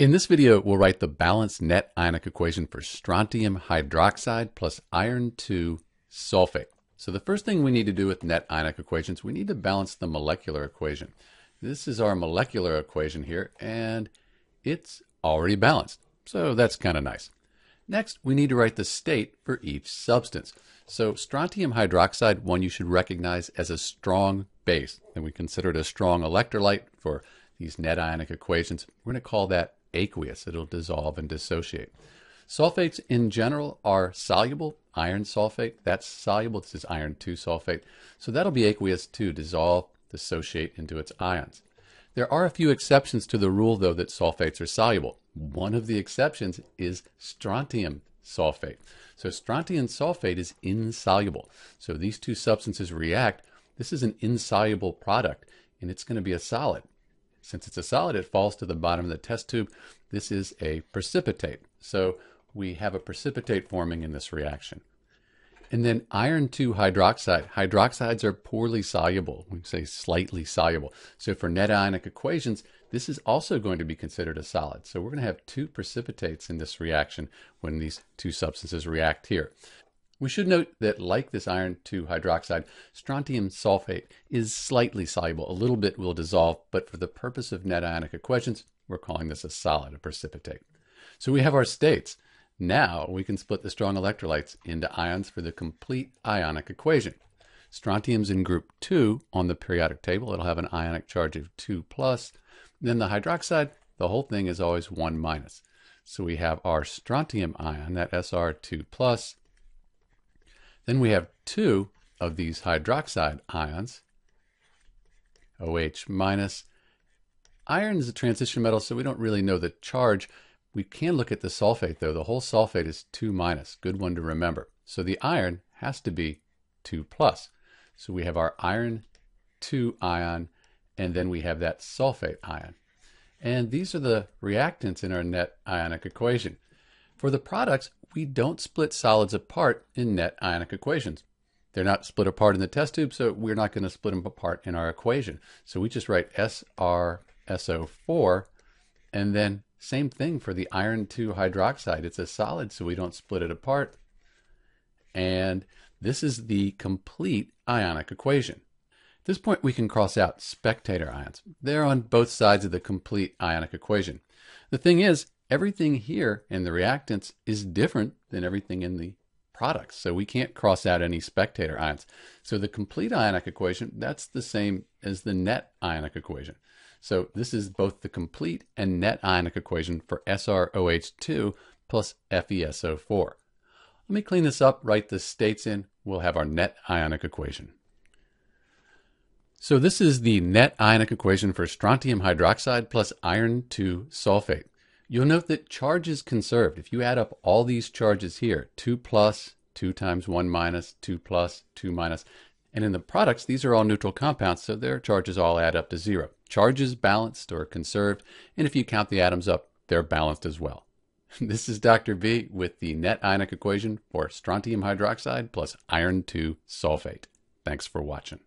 In this video, we'll write the balanced net ionic equation for strontium hydroxide plus iron 2 sulfate. So the first thing we need to do with net ionic equations, we need to balance the molecular equation. This is our molecular equation here, and it's already balanced. So that's kind of nice. Next, we need to write the state for each substance. So strontium hydroxide, one you should recognize as a strong base, and we consider it a strong electrolyte for these net ionic equations. We're going to call that aqueous. It'll dissolve and dissociate. Sulfates in general are soluble. Iron sulfate, that's soluble. This is iron 2 sulfate. So that'll be aqueous to dissolve, dissociate into its ions. There are a few exceptions to the rule, though, that sulfates are soluble. One of the exceptions is strontium sulfate. So strontium sulfate is insoluble. So these two substances react. This is an insoluble product, and it's going to be a solid. Since it's a solid, it falls to the bottom of the test tube. This is a precipitate. So we have a precipitate forming in this reaction. And then iron 2 hydroxide. Hydroxides are poorly soluble. We say slightly soluble. So for net ionic equations, this is also going to be considered a solid. So we're going to have two precipitates in this reaction when these two substances react here. We should note that like this iron 2 hydroxide, strontium sulfate is slightly soluble. A little bit will dissolve, but for the purpose of net ionic equations, we're calling this a solid, a precipitate. So we have our states. Now we can split the strong electrolytes into ions for the complete ionic equation. Strontium's in group 2 on the periodic table. It'll have an ionic charge of 2 plus. Then the hydroxide, the whole thing is always 1 minus. So we have our strontium ion, that Sr2 plus, then we have two of these hydroxide ions, OH minus. Iron is a transition metal, so we don't really know the charge. We can look at the sulfate, though. The whole sulfate is 2 minus. Good one to remember. So the iron has to be 2 plus. So we have our iron 2 ion, and then we have that sulfate ion. And these are the reactants in our net ionic equation. For the products, we don't split solids apart in net ionic equations. They're not split apart in the test tube, so we're not going to split them apart in our equation. So we just write SrSO4, and then same thing for the iron 2 hydroxide. It's a solid, so we don't split it apart. And this is the complete ionic equation. At this point, we can cross out spectator ions. They're on both sides of the complete ionic equation. The thing is, everything here in the reactants is different than everything in the products. So we can't cross out any spectator ions. So the complete ionic equation, that's the same as the net ionic equation. So this is both the complete and net ionic equation for SrOH2 plus FeSO4. Let me clean this up, write the states in. We'll have our net ionic equation. So this is the net ionic equation for strontium hydroxide plus iron 2 sulfate. You'll note that charge is conserved. If you add up all these charges here, 2 plus, 2 times 1 minus, 2 plus, 2 minus, and in the products, these are all neutral compounds, so their charges all add up to zero. Charge is balanced or conserved, and if you count the atoms up, they're balanced as well. This is Dr. B with the net ionic equation for strontium hydroxide plus iron 2 sulfate. Thanks for watching.